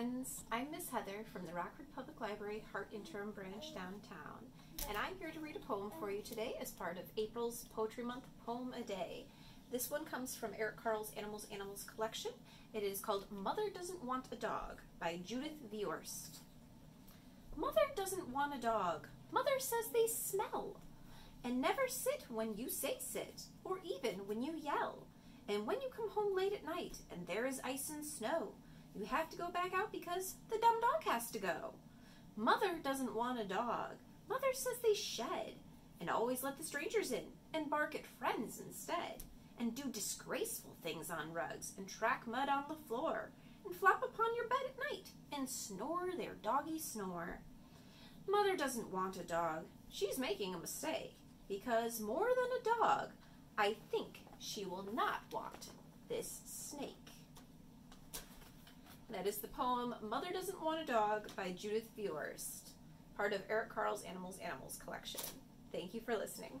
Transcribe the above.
friends. I'm Miss Heather from the Rockford Public Library Hart Interim Branch downtown, and I'm here to read a poem for you today as part of April's Poetry Month Poem a Day. This one comes from Eric Carle's Animals Animals collection. It is called Mother Doesn't Want a Dog by Judith Viorst. Mother doesn't want a dog. Mother says they smell. And never sit when you say sit, or even when you yell. And when you come home late at night and there is ice and snow, you have to go back out because the dumb dog has to go. Mother doesn't want a dog. Mother says they shed and always let the strangers in and bark at friends instead and do disgraceful things on rugs and track mud on the floor and flop upon your bed at night and snore their doggy snore. Mother doesn't want a dog. She's making a mistake because more than a dog, I think she will not want this. That is the poem Mother Doesn't Want a Dog by Judith Viorst, part of Eric Carle's Animals Animals collection. Thank you for listening.